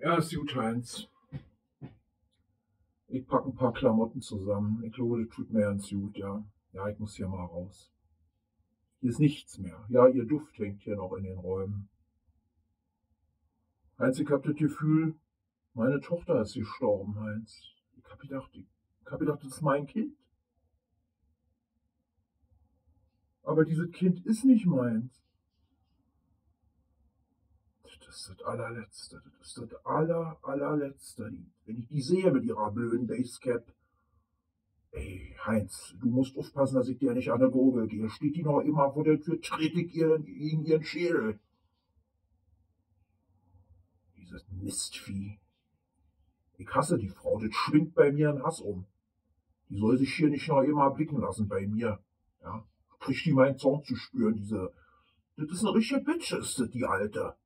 Ja, ist gut, Heinz. Ich pack ein paar Klamotten zusammen. Ich glaube, das tut mir ganz gut, ja. Ja, ich muss hier mal raus. Hier ist nichts mehr. Ja, ihr Duft hängt hier noch in den Räumen. Heinz, ich hab das Gefühl, meine Tochter ist gestorben, Heinz. Ich hab gedacht, ich hab gedacht, das ist mein Kind. Aber dieses Kind ist nicht meins. Das ist das allerletzte. Das ist das aller, allerletzte. Wenn ich die sehe mit ihrer blöden Basecap. Ey, Heinz, du musst aufpassen, dass ich dir nicht an der Gurgel gehe. Steht die noch immer vor der Tür, trete ich ihr in ihren Schädel. Dieses Mistvieh. Ich hasse die Frau, das schwingt bei mir ein Hass um. Die soll sich hier nicht noch immer blicken lassen bei mir. Ja, kriegt die meinen Zorn zu spüren, diese. Das ist eine richtige Bitch, ist das, die Alte.